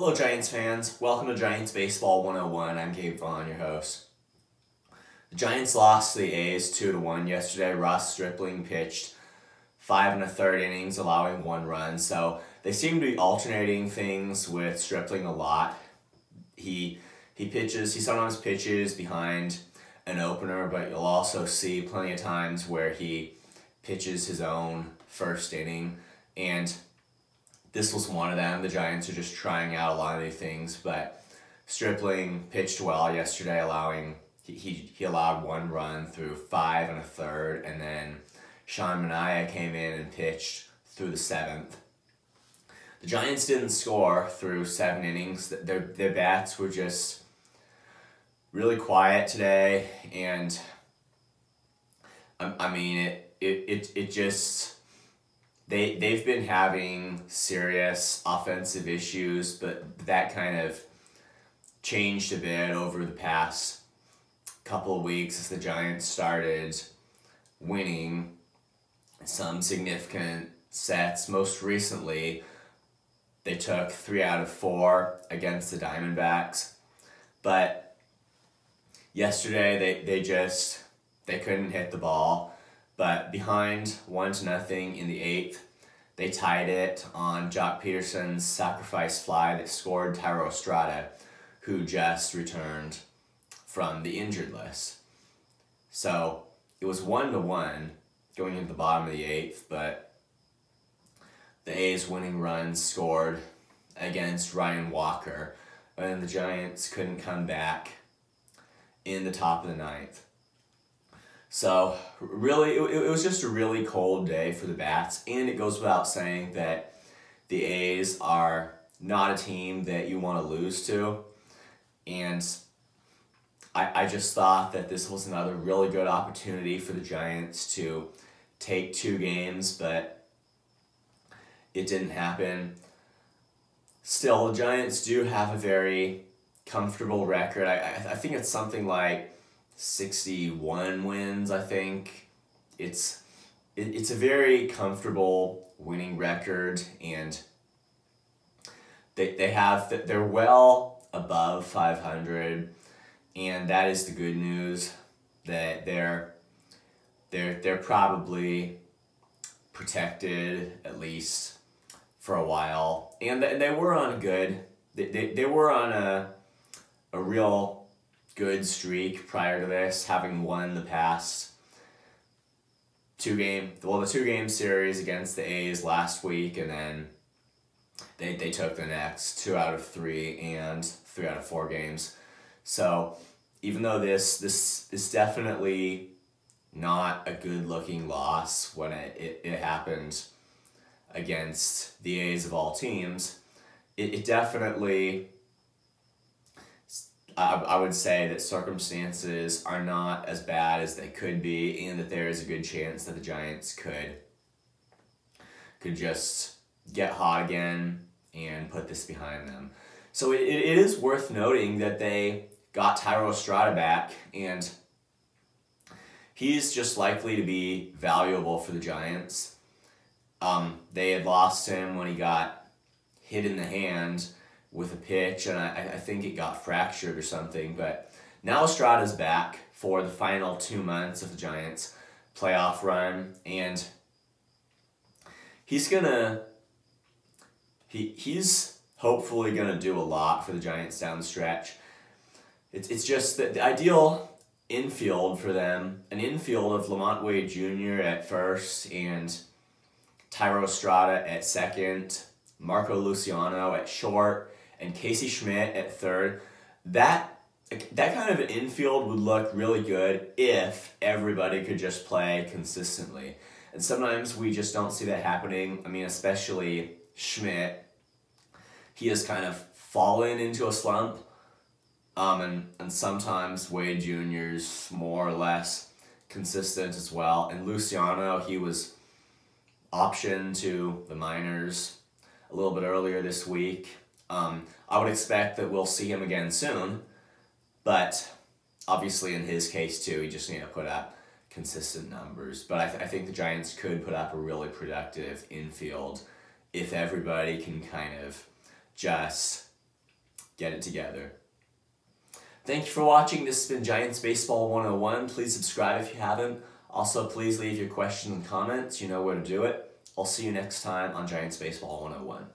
Hello, Giants fans. Welcome to Giants Baseball 101. I'm Gabe Vaughan, your host. The Giants lost to the A's 2 to 1 yesterday. Ross Stripling pitched five and a third innings, allowing one run. So they seem to be alternating things with Stripling a lot. He he pitches, he sometimes pitches behind an opener, but you'll also see plenty of times where he pitches his own first inning. And this was one of them. The Giants are just trying out a lot of new things, but Stripling pitched well yesterday, allowing he, he, he allowed one run through five and a third, and then Sean Manaea came in and pitched through the seventh. The Giants didn't score through seven innings. Their their bats were just really quiet today, and I, I mean it it it, it just they they've been having serious offensive issues, but that kind of changed a bit over the past couple of weeks as the Giants started winning some significant sets. Most recently, they took three out of four against the Diamondbacks, but yesterday they, they just they couldn't hit the ball but behind one to nothing in the eighth, they tied it on Joc Pederson's sacrifice fly that scored Thairo Estrada, who just returned from the injured list. So it was one to one going into the bottom of the eighth, but the A's winning run scored against Ryan Walker, and the Giants couldn't come back in the top of the ninth. So really, it, it was just a really cold day for the Bats, and it goes without saying that the A's are not a team that you want to lose to, and I, I just thought that this was another really good opportunity for the Giants to take two games, but it didn't happen. Still, the Giants do have a very comfortable record. I, I, I think it's something like 61 wins, I think. It's it, it's a very comfortable winning record and they, they have they're well above 500 and that is the good news that they're they're they're probably protected at least for a while and they, they were on good they, they, they were on a a real good streak prior to this, having won the past two game well the two game series against the A's last week and then they, they took the next two out of three and three out of four games. So even though this this is definitely not a good looking loss when it, it, it happened against the A's of all teams, it, it definitely I, I would say that circumstances are not as bad as they could be, and that there is a good chance that the Giants could could just get hot again and put this behind them. So it, it is worth noting that they got Thairo Estrada back, and he's just likely to be valuable for the Giants. Um, they had lost him when he got hit in the hand with a pitch, and I, I think it got fractured or something. But now Estrada's back for the final two months of the Giants' playoff run, and he's gonna he he's hopefully gonna do a lot for the Giants down the stretch. It's it's just that the ideal infield for them, an infield of LaMonte Wade Jr. at first and Thairo Estrada at second, Marco Luciano at short, and Casey Schmitt at third, that that kind of an infield would look really good if everybody could just play consistently. And sometimes we just don't see that happening. I mean, especially Schmitt. He has kind of fallen into a slump. Um, and, and sometimes Wade Jr.'s more or less consistent as well. And Luciano, he was optioned to the minors a little bit earlier this week. Um, I would expect that we'll see him again soon, but obviously in his case too, he just need to put up consistent numbers. But I, th- I think the Giants could put up a really productive infield if everybody can kind of just get it together. Thank you for watching. This has been Giants Baseball 101. Please subscribe if you haven't. Also, please leave your questions and comments. You know where to do it. I'll see you next time on Giants Baseball 101.